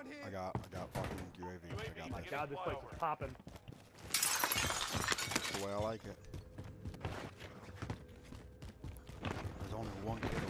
I got, I got fucking UAV. I got Oh my god, this place is popping. That's the way I like it. There's only one kid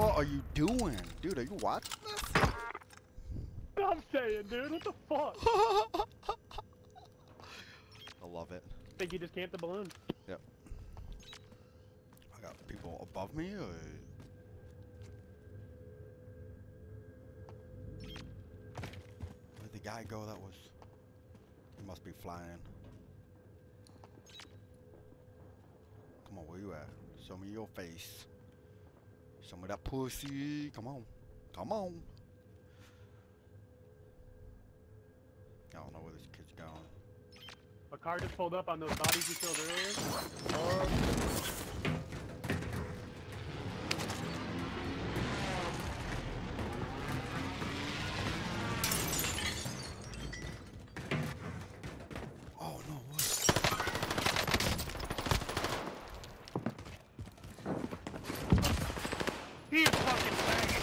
What are you doing? Dude, are you watching this? I'm saying, dude, what the fuck? I love it. I Think you just camped the balloon? Yep. I got people above me or Where'd the guy go that was he must be flying. Come on, where you at? Show me your face. Show of that pussy. Come on. Come on. I don't know where this kid's going. A car just pulled up on those bodies you killed earlier. Oh He fucking banging.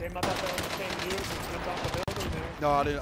Damn, I thought that was the same dude who jumped off the building there. No, I didn't.